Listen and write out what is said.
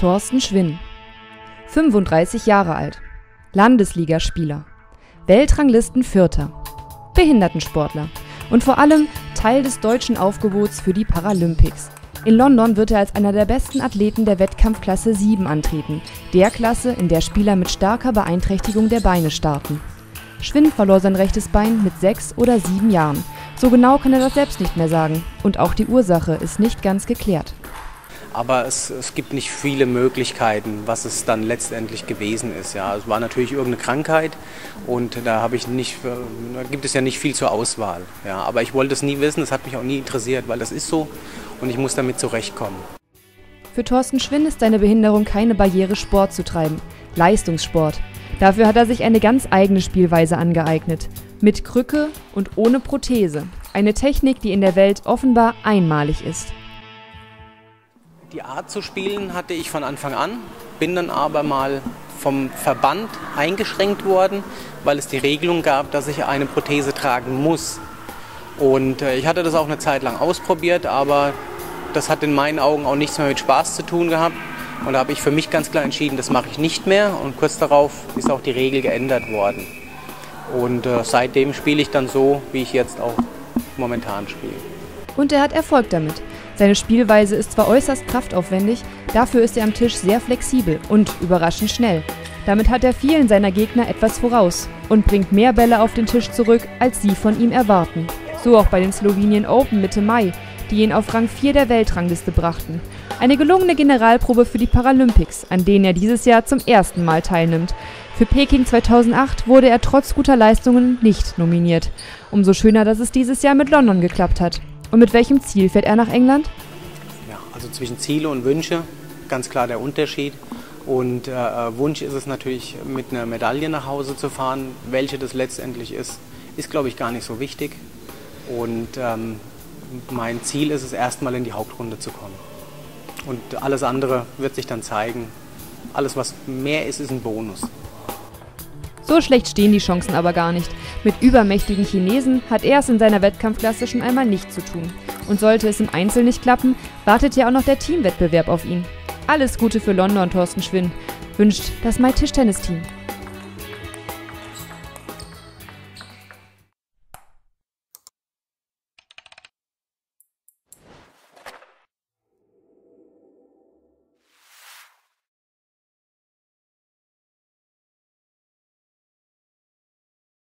Thorsten Schwinn. 35 Jahre alt. Landesligaspieler. Weltranglisten Vierter. Behindertensportler. Und vor allem Teil des deutschen Aufgebots für die Paralympics. In London wird er als einer der besten Athleten der Wettkampfklasse 7 antreten, der Klasse, in der Spieler mit starker Beeinträchtigung der Beine starten. Schwinn verlor sein rechtes Bein mit sechs oder sieben Jahren. So genau kann er das selbst nicht mehr sagen. Und auch die Ursache ist nicht ganz geklärt aber es, es gibt nicht viele Möglichkeiten, was es dann letztendlich gewesen ist. Ja. Es war natürlich irgendeine Krankheit und da habe ich nicht, da gibt es ja nicht viel zur Auswahl. Ja. Aber ich wollte es nie wissen, das hat mich auch nie interessiert, weil das ist so und ich muss damit zurechtkommen. Für Thorsten Schwinn ist seine Behinderung keine Barriere, Sport zu treiben. Leistungssport. Dafür hat er sich eine ganz eigene Spielweise angeeignet. Mit Krücke und ohne Prothese. Eine Technik, die in der Welt offenbar einmalig ist. Die Art zu spielen hatte ich von Anfang an, bin dann aber mal vom Verband eingeschränkt worden, weil es die Regelung gab, dass ich eine Prothese tragen muss. Und äh, ich hatte das auch eine Zeit lang ausprobiert, aber das hat in meinen Augen auch nichts mehr mit Spaß zu tun gehabt. Und da habe ich für mich ganz klar entschieden, das mache ich nicht mehr. Und kurz darauf ist auch die Regel geändert worden. Und äh, seitdem spiele ich dann so, wie ich jetzt auch momentan spiele. Und er hat Erfolg damit. Seine Spielweise ist zwar äußerst kraftaufwendig, dafür ist er am Tisch sehr flexibel und überraschend schnell. Damit hat er vielen seiner Gegner etwas voraus und bringt mehr Bälle auf den Tisch zurück, als sie von ihm erwarten. So auch bei den Slowenien Open Mitte Mai, die ihn auf Rang 4 der Weltrangliste brachten. Eine gelungene Generalprobe für die Paralympics, an denen er dieses Jahr zum ersten Mal teilnimmt. Für Peking 2008 wurde er trotz guter Leistungen nicht nominiert. Umso schöner, dass es dieses Jahr mit London geklappt hat. Und mit welchem Ziel fährt er nach England? Ja, also zwischen Ziele und Wünsche ganz klar der Unterschied. Und äh, äh, Wunsch ist es natürlich, mit einer Medaille nach Hause zu fahren. Welche das letztendlich ist, ist, glaube ich, gar nicht so wichtig. Und ähm, mein Ziel ist es, erstmal in die Hauptrunde zu kommen. Und alles andere wird sich dann zeigen. Alles, was mehr ist, ist ein Bonus. So schlecht stehen die Chancen aber gar nicht. Mit übermächtigen Chinesen hat er es in seiner Wettkampfklasse schon einmal nicht zu tun. Und sollte es im Einzel nicht klappen, wartet ja auch noch der Teamwettbewerb auf ihn. Alles Gute für London, Thorsten Schwinn, wünscht das My Tischtennis Team.